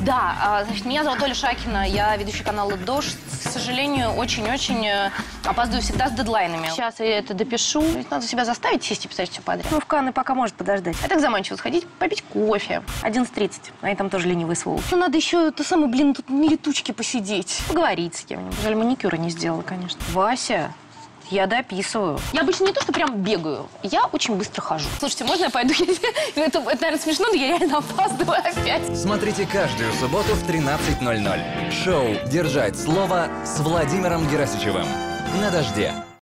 Да, а, значит, меня зовут Оля Шакина, я ведущий канала «Дождь». К сожалению, очень-очень э, опаздываю всегда с дедлайнами. Сейчас я это допишу. Ведь надо себя заставить сесть и писать все подряд. Ну, в Канны пока может подождать. А так заманчиво сходить, попить кофе. 11.30. Они там тоже ленивые сволочи. Ну, надо еще, то самое, блин, тут на летучке посидеть. Поговорить с кем-нибудь. Жаль, маникюра не сделала, конечно. Вася, я дописываю. Я обычно не то, что прям бегаю, я очень быстро хожу. Слушайте, можно я пойду? Это, это наверное, смешно, но я реально опаздываю опять. Смотрите каждую субботу в 13.00. Шоу «Держать слово» с Владимиром Герасичевым. На дожде.